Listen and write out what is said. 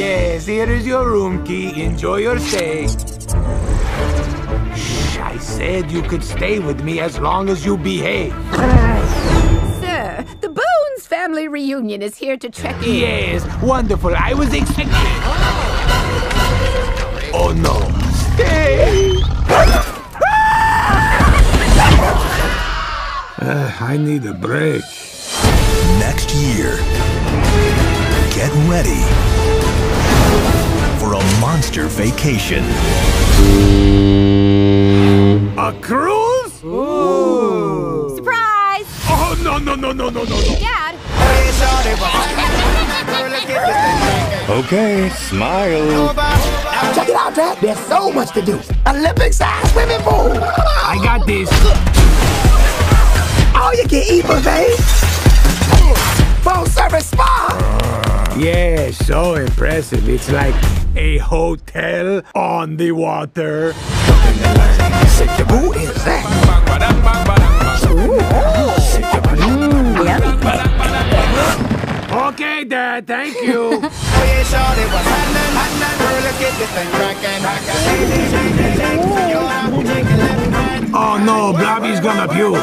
here is your room key. Enjoy your stay. Shh, I said you could stay with me as long as you behave. Sir, the Bones family reunion is here to check in. Yes, wonderful. I was expecting. Oh no. Stay! Uh, I need a break. Next year, get ready for a monster vacation. A cruise? Surprise! Oh no no no no no no no! Dad! Okay, smile. Check it out, Dad. There's so much to do. Olympic-sized swimming pool. I got this. All you can eat buffet. Full service spa. Yeah, so impressive. It's like a hotel on the water. Who is that? Okay, Dad, thank you. oh no, Blobby's gonna puke.